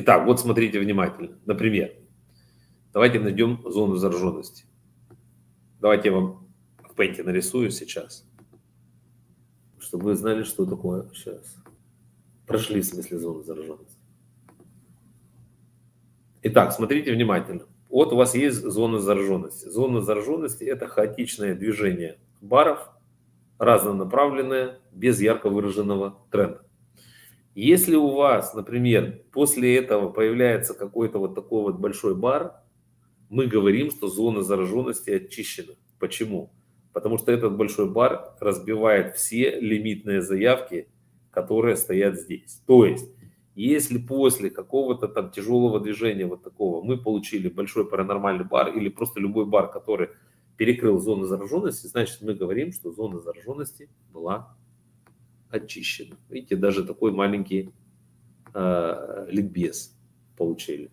Итак, вот смотрите внимательно. Например, давайте найдем зону зараженности. Давайте я вам в пенте нарисую сейчас, чтобы вы знали, что такое сейчас. Прошли в смысле зону зараженности. Итак, смотрите внимательно. Вот у вас есть зона зараженности. Зона зараженности – это хаотичное движение баров, разнонаправленное, без ярко выраженного тренда. Если у вас, например, после этого появляется какой-то вот такой вот большой бар, мы говорим, что зона зараженности очищена. Почему? Потому что этот большой бар разбивает все лимитные заявки, которые стоят здесь. То есть, если после какого-то там тяжелого движения вот такого мы получили большой паранормальный бар или просто любой бар, который перекрыл зону зараженности, значит мы говорим, что зона зараженности была очищена. Видите, даже такой маленький э, ликбез получили.